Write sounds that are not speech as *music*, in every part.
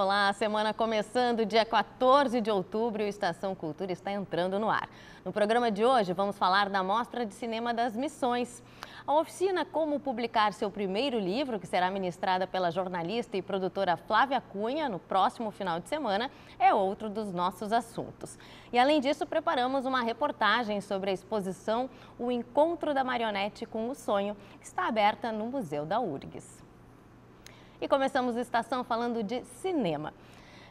Olá, semana começando, dia 14 de outubro e o Estação Cultura está entrando no ar. No programa de hoje vamos falar da Mostra de Cinema das Missões. A oficina Como Publicar Seu Primeiro Livro, que será ministrada pela jornalista e produtora Flávia Cunha no próximo final de semana, é outro dos nossos assuntos. E além disso, preparamos uma reportagem sobre a exposição O Encontro da Marionete com o Sonho, que está aberta no Museu da URGS. E começamos a estação falando de cinema.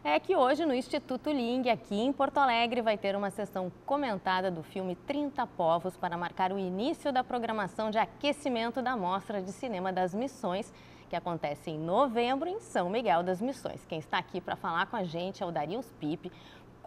É que hoje no Instituto Ling, aqui em Porto Alegre, vai ter uma sessão comentada do filme 30 Povos para marcar o início da programação de aquecimento da Mostra de Cinema das Missões, que acontece em novembro em São Miguel das Missões. Quem está aqui para falar com a gente é o Darius Pipe,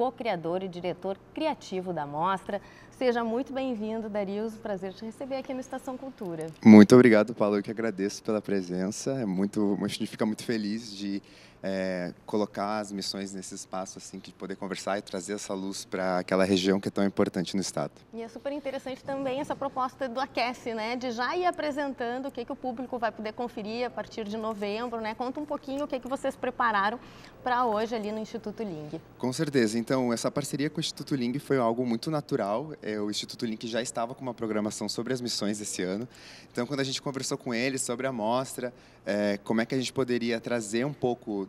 co-criador e diretor criativo da mostra. Seja muito bem-vindo, Darius. Prazer te receber aqui no Estação Cultura. Muito obrigado, Paulo. Eu que agradeço pela presença. É muito, a gente fica muito feliz de é, colocar as missões nesse espaço, assim, de poder conversar e trazer essa luz para aquela região que é tão importante no estado. E é super interessante também essa proposta do Aquece, né, de já ir apresentando o que, que o público vai poder conferir a partir de novembro, né? Conta um pouquinho o que, que vocês prepararam para hoje ali no Instituto Ling. Com certeza. Então, essa parceria com o Instituto Ling foi algo muito natural. É, o Instituto Ling já estava com uma programação sobre as missões esse ano. Então, quando a gente conversou com eles sobre a mostra, é, como é que a gente poderia trazer um pouco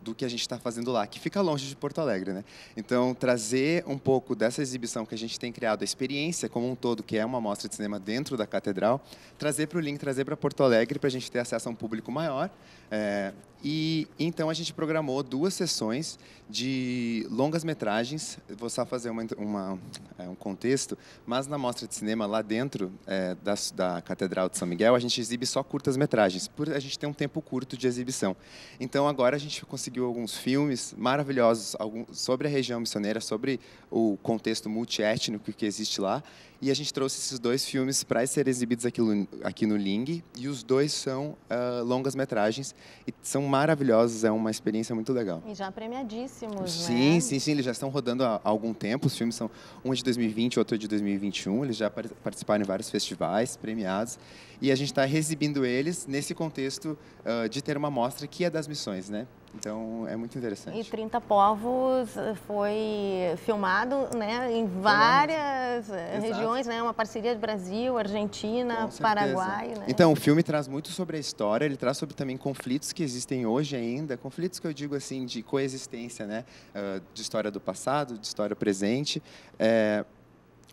do que a gente está fazendo lá, que fica longe de Porto Alegre, né? Então, trazer um pouco dessa exibição que a gente tem criado, a experiência como um todo, que é uma mostra de cinema dentro da catedral, trazer para o link, trazer para Porto Alegre, para a gente ter acesso a um público maior. É, e então a gente programou duas sessões de longas metragens. Vou só fazer uma, uma é, um contexto, mas na mostra de cinema lá dentro é, da, da Catedral de São Miguel a gente exibe só curtas metragens, por a gente ter um tempo curto de exibição. Então agora a gente conseguiu conseguiu alguns filmes maravilhosos sobre a região missioneira, sobre o contexto multiétnico que existe lá. E a gente trouxe esses dois filmes para serem exibidos aqui no, aqui no Ling. E os dois são uh, longas metragens e são maravilhosos. É uma experiência muito legal. E já premiadíssimos, sim, né? Sim, sim, Eles já estão rodando há algum tempo. Os filmes são um é de 2020, outro é de 2021. Eles já participaram em vários festivais premiados. E a gente está exibindo eles nesse contexto uh, de ter uma mostra que é das missões, né? Então é muito interessante. E 30 Povos eh, foi filmado né, em várias eh, regiões né? Uma parceria de Brasil, Argentina, Paraguai. Né? Então, o filme traz muito sobre a história, ele traz sobre também conflitos que existem hoje ainda, conflitos que eu digo assim de coexistência, né? Uh, de história do passado, de história presente. É,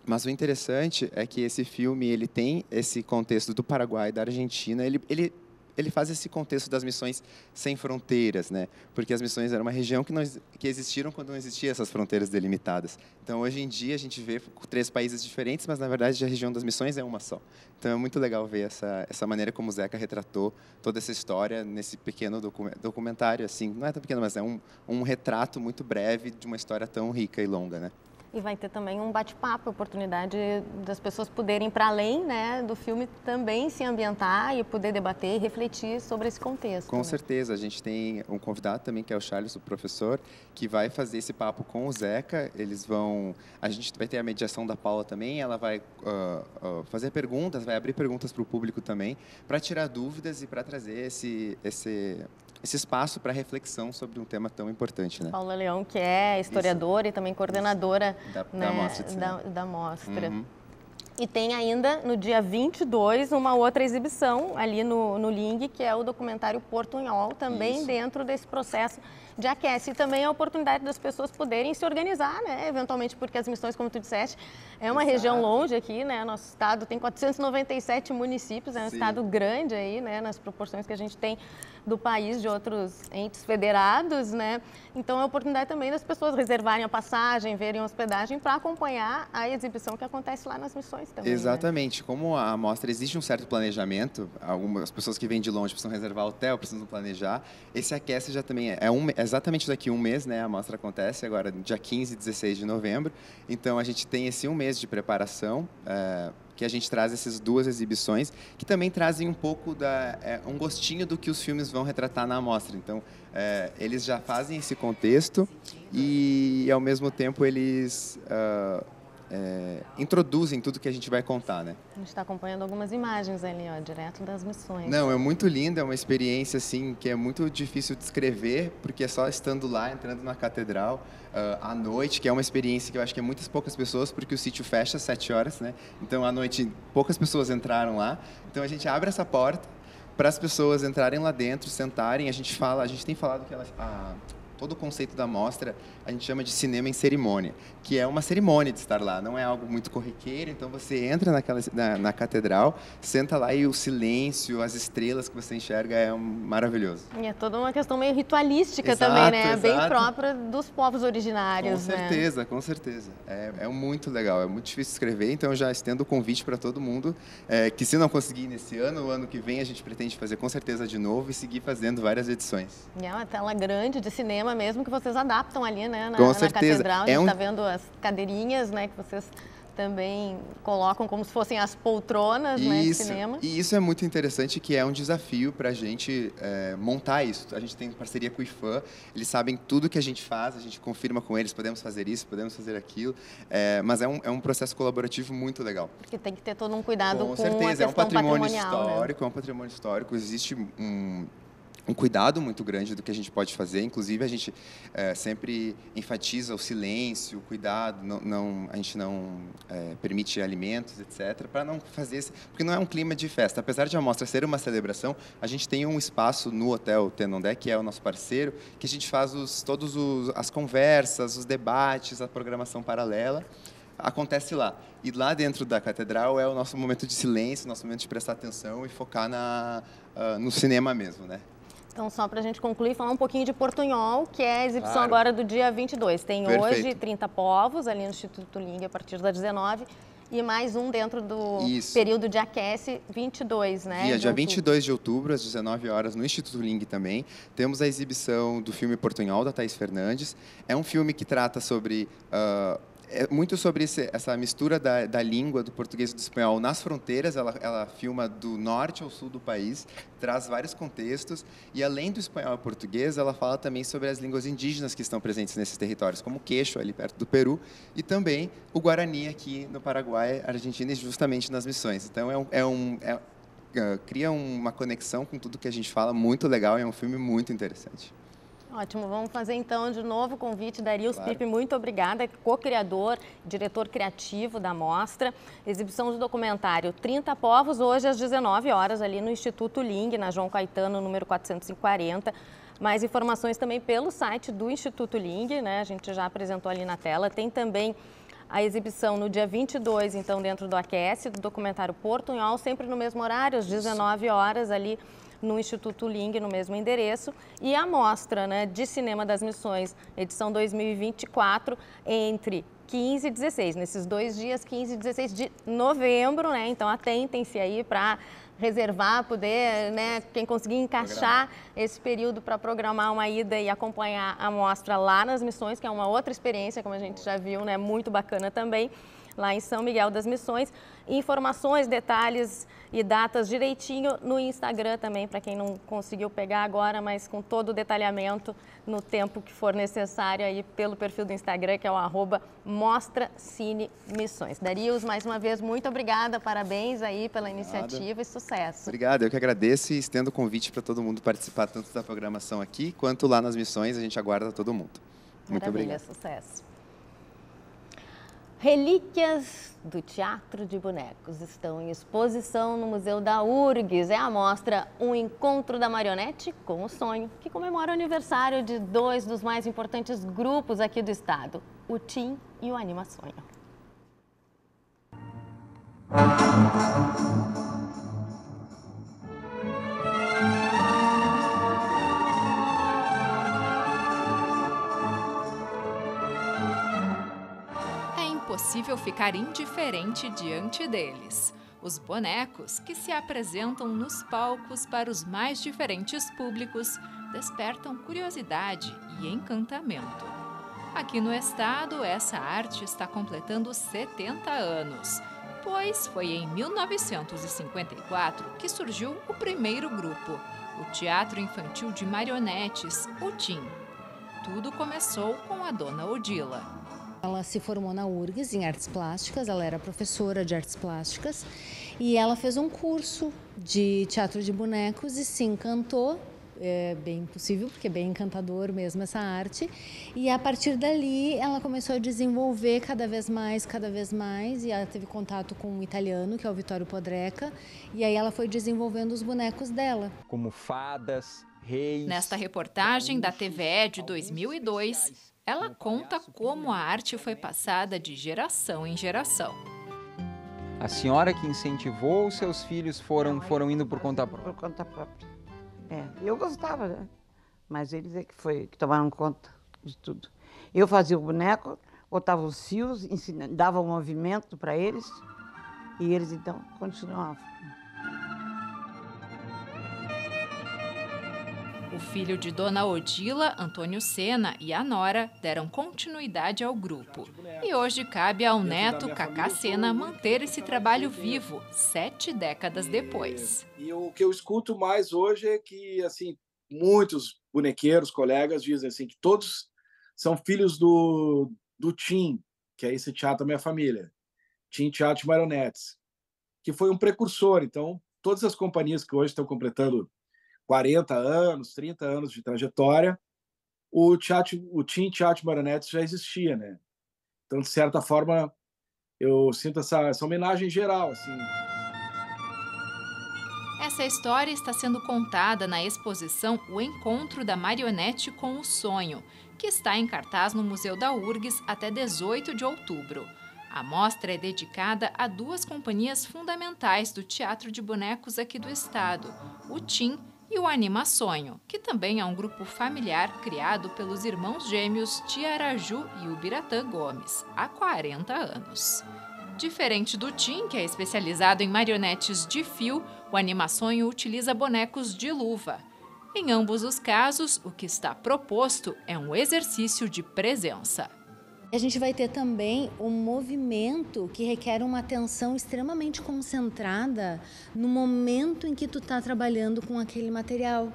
mas o interessante é que esse filme ele tem esse contexto do Paraguai, da Argentina. Ele, ele ele faz esse contexto das missões sem fronteiras, né? Porque as missões eram uma região que, não, que existiram quando não existiam essas fronteiras delimitadas. Então, hoje em dia, a gente vê três países diferentes, mas, na verdade, a região das missões é uma só. Então, é muito legal ver essa, essa maneira como o Zeca retratou toda essa história nesse pequeno documentário, assim, não é tão pequeno, mas é um, um retrato muito breve de uma história tão rica e longa, né? E vai ter também um bate-papo, oportunidade das pessoas poderem, para além né, do filme, também se ambientar e poder debater e refletir sobre esse contexto. Com né? certeza. A gente tem um convidado também, que é o Charles, o professor, que vai fazer esse papo com o Zeca. Eles vão... A gente vai ter a mediação da Paula também. Ela vai uh, uh, fazer perguntas, vai abrir perguntas para o público também, para tirar dúvidas e para trazer esse, esse esse espaço para reflexão sobre um tema tão importante. Né? Paula Leão, que é historiadora Isso. e também coordenadora da, né, da mostra. Da, da mostra. Uhum. E tem ainda, no dia 22, uma outra exibição ali no, no Ling, que é o documentário Portunhol, também Isso. dentro desse processo de aquece. E também a oportunidade das pessoas poderem se organizar, né? Eventualmente, porque as missões, como tu disseste, é uma Exato. região longe aqui, né? Nosso estado tem 497 municípios, é um Sim. estado grande aí, né? Nas proporções que a gente tem do país, de outros entes federados, né? Então é a oportunidade também das pessoas reservarem a passagem, verem a hospedagem para acompanhar a exibição que acontece lá nas missões também. Né? Exatamente. Né? Como a amostra existe um certo planejamento, algumas pessoas que vêm de longe precisam reservar hotel, precisam planejar. Esse aquece já também é, é um, é exatamente daqui a um mês, né? A mostra acontece agora, dia 15 e 16 de novembro. Então, a gente tem esse um mês de preparação, é, que a gente traz essas duas exibições, que também trazem um pouco da é, um gostinho do que os filmes vão retratar na amostra. Então, é, eles já fazem esse contexto e, ao mesmo tempo, eles uh, é, introduzem tudo que a gente vai contar, né? A gente está acompanhando algumas imagens ali, ó, direto das missões. Não, é muito lindo, é uma experiência assim que é muito difícil de descrever, porque é só estando lá, entrando na catedral uh, à noite, que é uma experiência que eu acho que é muitas poucas pessoas, porque o sítio fecha às sete horas, né? Então à noite poucas pessoas entraram lá. Então a gente abre essa porta para as pessoas entrarem lá dentro, sentarem. A gente fala, a gente tem falado que elas, a, todo o conceito da mostra a gente chama de cinema em cerimônia, que é uma cerimônia de estar lá, não é algo muito corriqueiro. Então você entra naquela, na, na catedral, senta lá e o silêncio, as estrelas que você enxerga é um, maravilhoso. E é toda uma questão meio ritualística exato, também, né? Exato. Bem própria dos povos originários. Com né? certeza, com certeza. É, é muito legal, é muito difícil escrever, então eu já estendo o convite para todo mundo é, que se não conseguir nesse ano, o ano que vem a gente pretende fazer com certeza de novo e seguir fazendo várias edições. E é uma tela grande de cinema mesmo que vocês adaptam ali, né? Né? Na, Com certeza. catedral, a gente está é um... Tá vendo as cadeirinhas, né? Que vocês também colocam como se fossem as poltronas isso, né, de cinema. E isso é muito interessante, que é um desafio para a gente é, montar isso. A gente tem parceria com o IFAM, eles sabem tudo que a gente faz, a gente confirma com eles, podemos fazer isso, podemos fazer aquilo, é, mas é um, é um processo colaborativo muito legal. Porque tem que ter todo um cuidado com, com certeza, é um patrimônio né? histórico, né? é um patrimônio histórico, existe um um cuidado muito grande do que a gente pode fazer. Inclusive, a gente é, sempre enfatiza o silêncio, o cuidado, não, não a gente não é, permite alimentos, etc., para não fazer esse, porque não é um clima de festa. Apesar de a mostra ser uma celebração, a gente tem um espaço no hotel Tenondé, que é o nosso parceiro, que a gente faz os, todos os, as conversas, os debates, a programação paralela acontece lá. E lá dentro da catedral é o nosso momento de silêncio, nosso momento de prestar atenção e focar na, uh, no cinema mesmo, né? Então, só para a gente concluir, falar um pouquinho de Portunhol, que é a exibição claro. agora do dia 22. Tem Perfeito. hoje 30 povos ali no Instituto Ling a partir das 19 e mais um dentro do Isso. período de aquece, 22, né? Dia, dia 22 de outubro, às 19 horas, no Instituto Ling também. Temos a exibição do filme Portunhol, da Thaís Fernandes. É um filme que trata sobre uh, é muito sobre esse, essa mistura da, da, língua do português e do espanhol nas fronteiras. Ela, ela filma do norte ao sul do país, traz vários contextos. E além do espanhol e português, ela fala também sobre as línguas indígenas que estão presentes nesses territórios, como o queixo, ali perto do Peru, e também o guarani aqui no Paraguai, Argentina, e justamente nas missões. Então, é um, é um é, é, cria uma conexão com tudo que a gente fala, muito legal, e é um filme muito interessante. Ótimo, vamos fazer então de novo o convite. Darius claro. Pipe, muito obrigada, co-criador, diretor criativo da mostra. Exibição do documentário 30 Povos, hoje às 19 horas, ali no Instituto Ling, na João Caetano, número 440. Mais informações também pelo site do Instituto Ling, né? A gente já apresentou ali na tela. Tem também a exibição no dia 22, então, dentro do Aquece, do documentário Portunhol, sempre no mesmo horário, às 19 horas, ali no Instituto Ling, no mesmo endereço, e a mostra né, de Cinema das Missões, edição 2024, entre 15 e 16, nesses dois dias, 15 e 16 de novembro, né? Então atentem-se aí para reservar, poder, né, quem conseguir encaixar Programa. esse período para programar uma ida e acompanhar a mostra lá nas missões, que é uma outra experiência, como a gente já viu, né, muito bacana também lá em São Miguel das Missões. Informações, detalhes e datas direitinho no Instagram também, para quem não conseguiu pegar agora, mas com todo o detalhamento no tempo que for necessário aí pelo perfil do Instagram, que é o arroba Mostra Cine Missões. Darius, mais uma vez, muito obrigada, parabéns aí pela iniciativa e sucesso. Obrigado, eu que agradeço e estendo o convite para todo mundo participar tanto da programação aqui quanto lá nas missões, a gente aguarda todo mundo. Muito Maravilha, obrigado. sucesso. Relíquias do Teatro de Bonecos estão em exposição no Museu da URGS. É a mostra Um Encontro da Marionete com o Sonho, que comemora o aniversário de dois dos mais importantes grupos aqui do estado, o TIM e o Anima Sonho. Impossível ficar indiferente diante deles. Os bonecos, que se apresentam nos palcos para os mais diferentes públicos, despertam curiosidade e encantamento. Aqui no estado, essa arte está completando 70 anos, pois foi em 1954 que surgiu o primeiro grupo, o Teatro Infantil de Marionetes, o TIM. Tudo começou com a dona Odila. Ela se formou na URGS em artes plásticas, ela era professora de artes plásticas e ela fez um curso de teatro de bonecos e se encantou é bem possível, porque é bem encantador mesmo essa arte. E a partir dali ela começou a desenvolver cada vez mais, cada vez mais, e ela teve contato com um italiano, que é o Vittorio Podreca, e aí ela foi desenvolvendo os bonecos dela. Como fadas, reis. Nesta reportagem da TVE de 2002, ela conta como a arte foi passada de geração em geração. A senhora que incentivou os seus filhos foram, foram indo por conta própria? Por conta própria. É, eu gostava, né? Mas eles é que foi que tomaram conta de tudo. Eu fazia o boneco, botava os fios, ensinava, dava o um movimento para eles e eles então continuavam. O filho de Dona Odila, Antônio Sena e a Nora deram continuidade ao grupo. E hoje cabe ao neto, Cacá Sena, manter esse trabalho vivo, sete décadas depois. E o que eu escuto mais hoje é que, assim, muitos bonequeiros, colegas dizem assim que todos são filhos do, do Tim, que é esse teatro da minha família, Tim Teatro de Marionetes, que foi um precursor. Então, todas as companhias que hoje estão completando 40 anos, 30 anos de trajetória, o teatro, o Team Teatro Marionetes já existia, né? Então, de certa forma, eu sinto essa, essa homenagem geral, assim. Essa história está sendo contada na exposição O Encontro da Marionete com o Sonho, que está em cartaz no Museu da URGS até 18 de outubro. A mostra é dedicada a duas companhias fundamentais do teatro de bonecos aqui do estado, o TIM e o Anima Sonho, que também é um grupo familiar criado pelos irmãos gêmeos Tiaraju e Ubiratã Gomes, há 40 anos. Diferente do Tim, que é especializado em marionetes de fio, o Anima Sonho utiliza bonecos de luva. Em ambos os casos, o que está proposto é um exercício de presença. A gente vai ter também um movimento que requer uma atenção extremamente concentrada no momento em que tu está trabalhando com aquele material.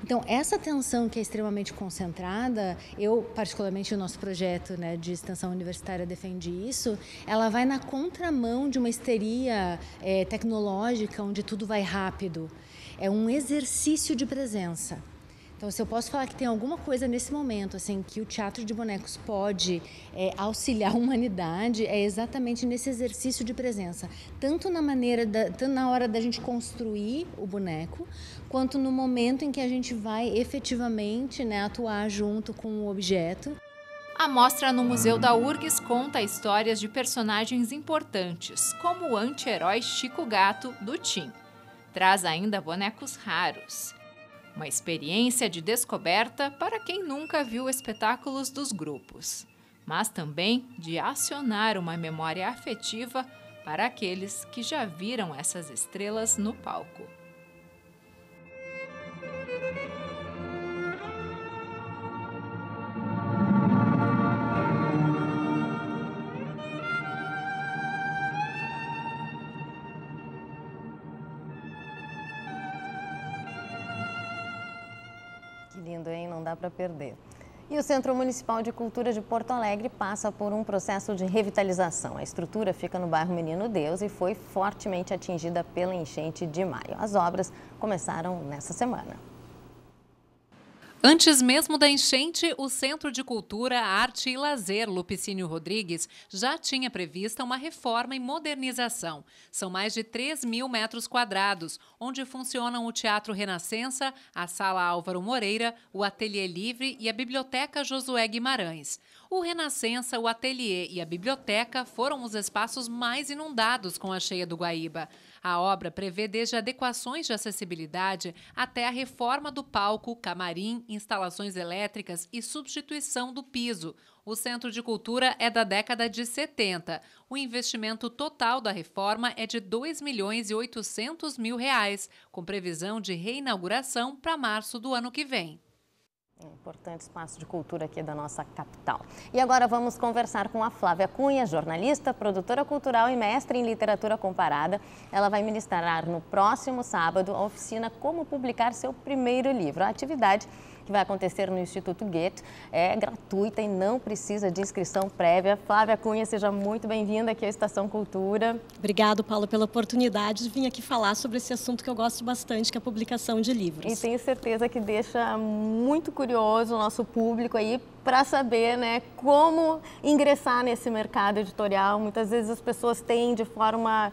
Então, essa atenção que é extremamente concentrada, eu, particularmente, o nosso projeto né, de extensão universitária defende isso, ela vai na contramão de uma histeria é, tecnológica onde tudo vai rápido. É um exercício de presença. Então, se eu posso falar que tem alguma coisa nesse momento, assim, que o teatro de bonecos pode é, auxiliar a humanidade, é exatamente nesse exercício de presença, tanto na maneira, da, tanto na hora da gente construir o boneco, quanto no momento em que a gente vai efetivamente né, atuar junto com o objeto. A mostra no Museu da URGS conta histórias de personagens importantes, como o anti-herói Chico Gato, do Tim. Traz ainda bonecos raros. Uma experiência de descoberta para quem nunca viu espetáculos dos grupos, mas também de acionar uma memória afetiva para aqueles que já viram essas estrelas no palco. Dá para perder. E o Centro Municipal de Cultura de Porto Alegre passa por um processo de revitalização. A estrutura fica no bairro Menino Deus e foi fortemente atingida pela enchente de maio. As obras começaram nessa semana. Antes mesmo da enchente, o Centro de Cultura, Arte e Lazer Lupicínio Rodrigues já tinha prevista uma reforma e modernização. São mais de 3 mil metros quadrados, onde funcionam o Teatro Renascença, a Sala Álvaro Moreira, o Ateliê Livre e a Biblioteca Josué Guimarães. O Renascença, o Ateliê e a Biblioteca foram os espaços mais inundados com a cheia do Guaíba. A obra prevê desde adequações de acessibilidade até a reforma do palco, camarim, instalações elétricas e substituição do piso. O Centro de Cultura é da década de 70. O investimento total da reforma é de 2 milhões e 800 mil reais, com previsão de reinauguração para março do ano que vem. Um importante espaço de cultura aqui da nossa capital. E agora vamos conversar com a Flávia Cunha, jornalista, produtora cultural e mestre em literatura comparada. Ela vai ministrar no próximo sábado a oficina Como Publicar Seu Primeiro Livro. A atividade que vai acontecer no Instituto Goethe. É gratuita e não precisa de inscrição prévia. Flávia Cunha, seja muito bem-vinda aqui à Estação Cultura. Obrigado, Paulo, pela oportunidade de vir aqui falar sobre esse assunto que eu gosto bastante, que é a publicação de livros. E tenho certeza que deixa muito curioso o nosso público aí para saber né, como ingressar nesse mercado editorial. Muitas vezes as pessoas têm de forma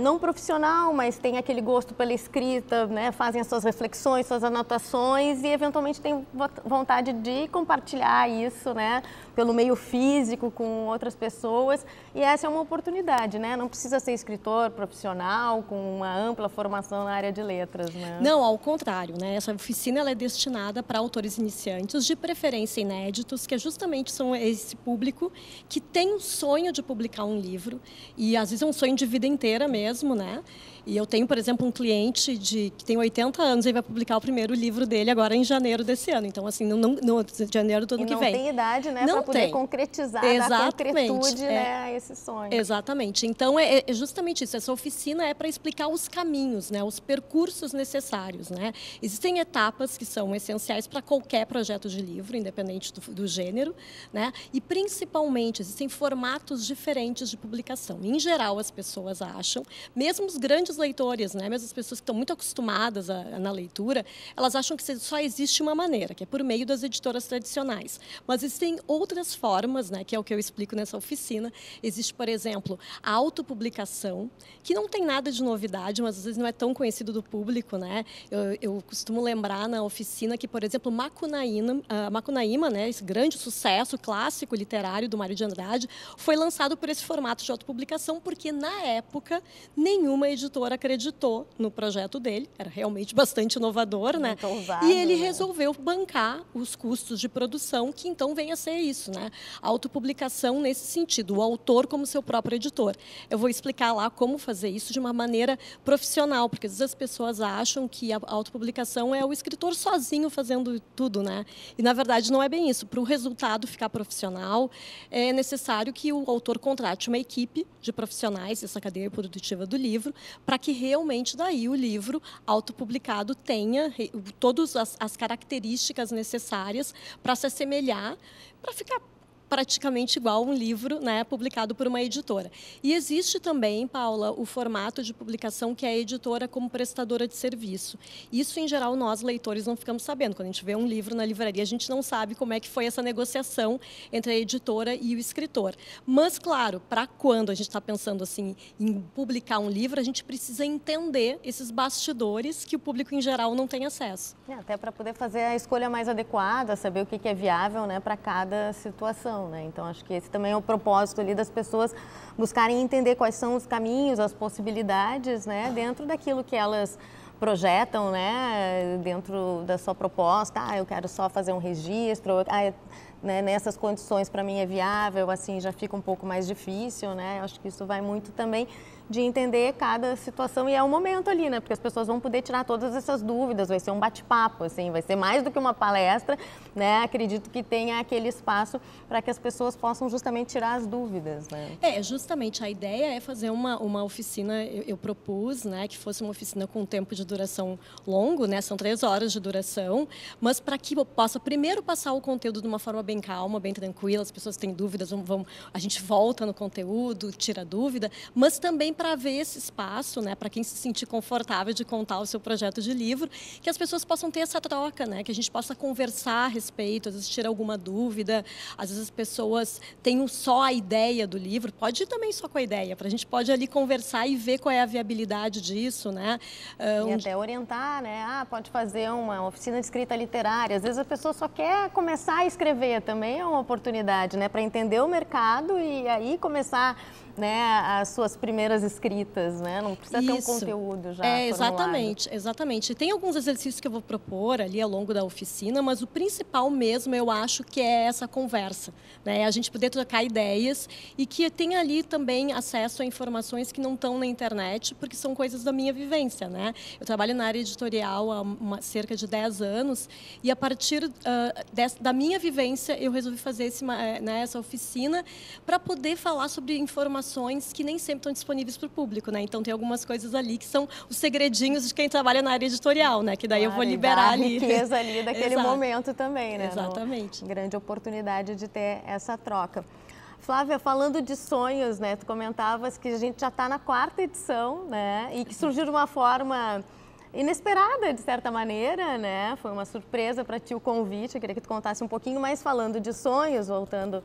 não profissional, mas tem aquele gosto pela escrita, né? fazem as suas reflexões, suas anotações e eventualmente tem vontade de compartilhar isso né? pelo meio físico com outras pessoas. E essa é uma oportunidade, né? Não precisa ser escritor profissional com uma ampla formação na área de letras, né? Não, ao contrário, né? Essa oficina é destinada para autores iniciantes, de preferência inéditos, que justamente são esse público que tem o sonho de publicar um livro e às vezes é um sonho de vida vida inteira mesmo, né? E eu tenho, por exemplo, um cliente de, que tem 80 anos e vai publicar o primeiro livro dele agora em janeiro desse ano. Então, assim, não, não, janeiro do ano que vem. não tem idade, né, para poder concretizar, Exatamente. dar concretude é. né, a esse sonho. Exatamente. Então, é, é justamente isso. Essa oficina é para explicar os caminhos, né, os percursos necessários, né? Existem etapas que são essenciais para qualquer projeto de livro, independente do, do gênero, né? E, principalmente, existem formatos diferentes de publicação. Em geral, as pessoas acham, mesmo os grandes muitos leitores, né, mesmo as pessoas que estão muito acostumadas a, a, na leitura, elas acham que só existe uma maneira, que é por meio das editoras tradicionais. Mas existem outras formas, né, que é o que eu explico nessa oficina. Existe, por exemplo, a autopublicação, que não tem nada de novidade, mas às vezes não é tão conhecido do público. Né? Eu, eu costumo lembrar na oficina que, por exemplo, Macunaíma, uh, Macunaíma né, esse grande sucesso clássico literário do Mário de Andrade, foi lançado por esse formato de autopublicação, porque na época nenhuma editora editor acreditou no projeto dele, era realmente bastante inovador, né? Ousado, e ele né? resolveu bancar os custos de produção, que então vem a ser isso, né? Autopublicação nesse sentido, o autor como seu próprio editor. Eu vou explicar lá como fazer isso de uma maneira profissional, porque às vezes as pessoas acham que a autopublicação é o escritor sozinho fazendo tudo, né? E na verdade não é bem isso. Para o resultado ficar profissional, é necessário que o autor contrate uma equipe de profissionais dessa cadeia produtiva do livro para que realmente daí o livro autopublicado tenha todas as, as características necessárias para se assemelhar, para ficar praticamente igual um livro né, publicado por uma editora. E existe também, Paula, o formato de publicação que é a editora como prestadora de serviço. Isso, em geral, nós, leitores, não ficamos sabendo. Quando a gente vê um livro na livraria, a gente não sabe como é que foi essa negociação entre a editora e o escritor. Mas, claro, para quando a gente está pensando assim em publicar um livro, a gente precisa entender esses bastidores que o público, em geral, não tem acesso. É, até para poder fazer a escolha mais adequada, saber o que é viável né, para cada situação. Né? Então, acho que esse também é o propósito ali das pessoas buscarem entender quais são os caminhos, as possibilidades, né? dentro daquilo que elas projetam, né? dentro da sua proposta. Ah, eu quero só fazer um registro. Ah, né? nessas condições para mim é viável, assim já fica um pouco mais difícil, né? Acho que isso vai muito também de entender cada situação e é o momento ali, né? Porque as pessoas vão poder tirar todas essas dúvidas, vai ser um bate-papo, assim, vai ser mais do que uma palestra, né? Acredito que tenha aquele espaço para que as pessoas possam justamente tirar as dúvidas, né? É, justamente a ideia é fazer uma, uma oficina, eu, eu propus, né, que fosse uma oficina com tempo de duração longo, né? São três horas de duração, mas para que eu possa primeiro passar o conteúdo de uma forma bem calma, bem tranquila, as pessoas têm dúvidas, vão, vão a gente volta no conteúdo, tira dúvida, mas também para ver esse espaço, né, para quem se sentir confortável de contar o seu projeto de livro, que as pessoas possam ter essa troca, né, que a gente possa conversar a respeito, às vezes tirar alguma dúvida, às vezes as pessoas têm só a ideia do livro, pode ir também só com a ideia, para a gente pode ali conversar e ver qual é a viabilidade disso, né? Uh, e até orientar, né? Ah, pode fazer uma oficina de escrita literária. Às vezes a pessoa só quer começar a escrever, também é uma oportunidade, né, para entender o mercado e aí começar né, as suas primeiras escritas, né? Não precisa Isso. ter um conteúdo já. É, exatamente, exatamente. Tem alguns exercícios que eu vou propor ali ao longo da oficina, mas o principal mesmo eu acho que é essa conversa, né? A gente poder trocar ideias e que tenha ali também acesso a informações que não estão na internet, porque são coisas da minha vivência, né? Eu trabalho na área editorial há uma, cerca de 10 anos e a partir uh, dessa, da minha vivência eu resolvi fazer esse, né, essa oficina para poder falar sobre informações informações que nem sempre estão disponíveis para o público, né? Então tem algumas coisas ali que são os segredinhos de quem trabalha na área editorial, né? Que daí claro, eu vou liberar ali. A riqueza ali *laughs* daquele Exato. momento também, né? Exatamente. No, grande oportunidade de ter essa troca. Flávia, falando de sonhos, né? Tu comentavas que a gente já está na quarta edição, né? E que surgiu de uma forma inesperada, de certa maneira, né? Foi uma surpresa para ti o convite. Eu queria que tu contasse um pouquinho mais falando de sonhos, voltando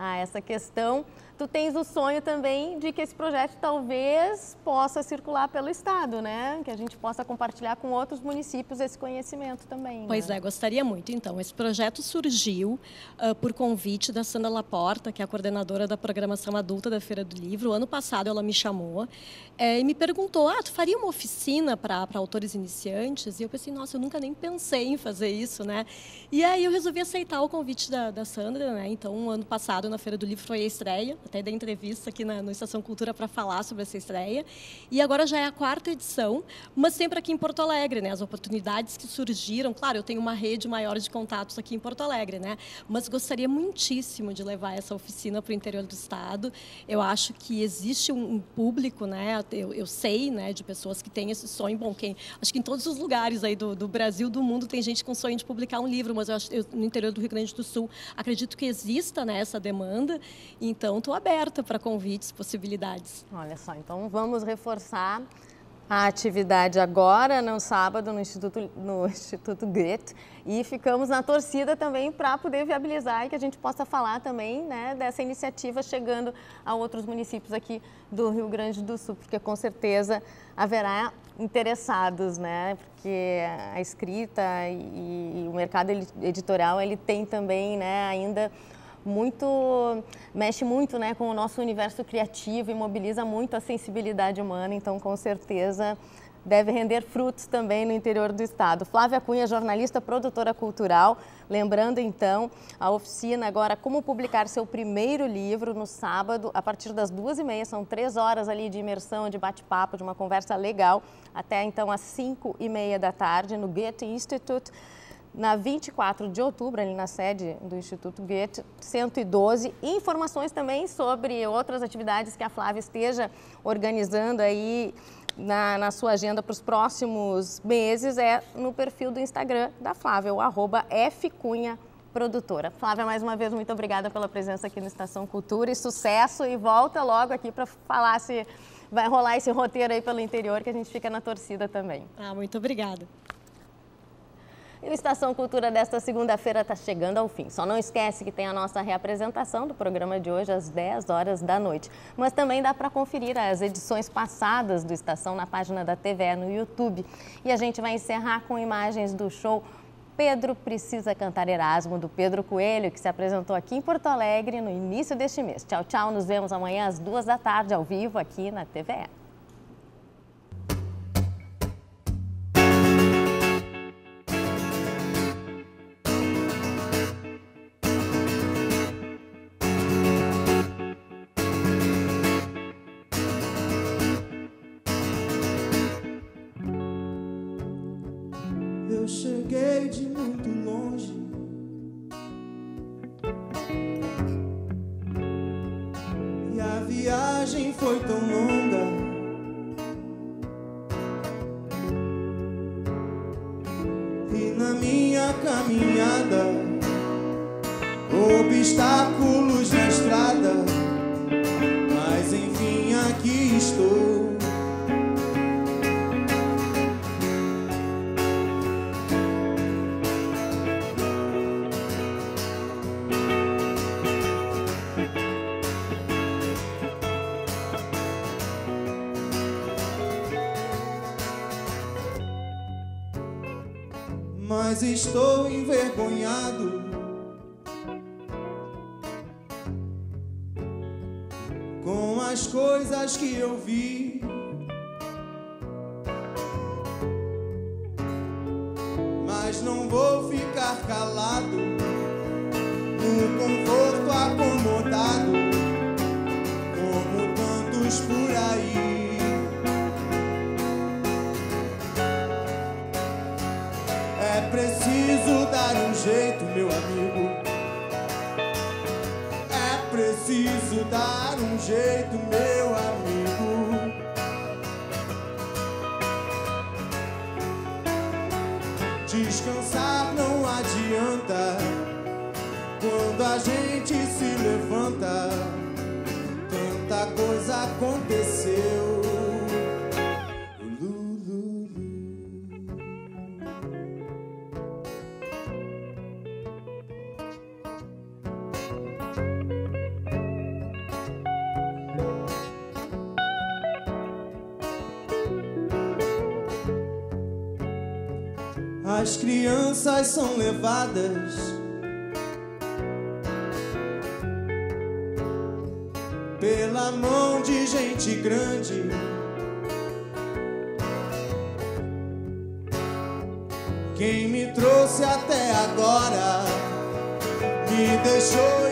a essa questão tu tens o sonho também de que esse projeto talvez possa circular pelo estado, né? Que a gente possa compartilhar com outros municípios esse conhecimento também. Pois né? é, gostaria muito. Então, esse projeto surgiu uh, por convite da Sandra Laporta, que é a coordenadora da programação adulta da Feira do Livro. O ano passado ela me chamou é, e me perguntou: ah, tu faria uma oficina para autores iniciantes? E eu pensei, nossa, eu nunca nem pensei em fazer isso, né? E aí eu resolvi aceitar o convite da, da Sandra, né? Então, ano passado na Feira do Livro foi a estreia até da entrevista aqui na, no Estação Cultura para falar sobre essa estreia. E agora já é a quarta edição, mas sempre aqui em Porto Alegre, né? As oportunidades que surgiram, claro, eu tenho uma rede maior de contatos aqui em Porto Alegre, né? Mas gostaria muitíssimo de levar essa oficina para o interior do estado. Eu acho que existe um, público, né? Eu, eu, sei, né, de pessoas que têm esse sonho. Bom, quem, acho que em todos os lugares aí do, do Brasil, do mundo, tem gente com sonho de publicar um livro, mas eu, acho, eu, no interior do Rio Grande do Sul acredito que exista né, essa demanda. Então, estou aberta para convites, possibilidades. Olha só, então vamos reforçar a atividade agora, no sábado, no Instituto, no *laughs* Instituto. E ficamos na torcida também para poder viabilizar e que a gente possa falar também né, dessa iniciativa chegando a outros municípios aqui do Rio Grande do Sul, porque com certeza haverá interessados, né? Porque a escrita e, e o mercado editorial ele tem também né, ainda muito mexe muito né, com o nosso universo criativo e mobiliza muito a sensibilidade humana, então com certeza deve render frutos também no interior do estado. Flávia Cunha, jornalista, produtora cultural. Lembrando então, a oficina agora como publicar seu primeiro livro no sábado, a partir das duas e meia, são três horas ali de imersão, de bate-papo, de uma conversa legal, até então às cinco e meia da tarde no Goethe Institute na 24 de outubro, ali na sede do Instituto Goethe, 112. Informações também sobre outras atividades que a Flávia esteja organizando aí na, na sua agenda para os próximos meses é no perfil do Instagram da Flávia, o arroba produtora. Flávia, mais uma vez, muito obrigada pela presença aqui no Estação Cultura e sucesso e volta logo aqui para falar se vai rolar esse roteiro aí pelo interior que a gente fica na torcida também. Ah, muito obrigada. E o Estação Cultura desta segunda-feira está chegando ao fim. Só não esquece que tem a nossa reapresentação do programa de hoje às 10 horas da noite. Mas também dá para conferir as edições passadas do Estação na página da TVE no YouTube. E a gente vai encerrar com imagens do show Pedro Precisa Cantar Erasmo, do Pedro Coelho, que se apresentou aqui em Porto Alegre no início deste mês. Tchau, tchau. Nos vemos amanhã às duas da tarde, ao vivo, aqui na TVE. Eu cheguei de muito longe. Mas estou envergonhado. Com as coisas que eu vi. Jeito, meu amigo. Descansar não adianta quando a gente se levanta. Tanta coisa aconteceu. As crianças são levadas pela mão de gente grande. Quem me trouxe até agora me deixou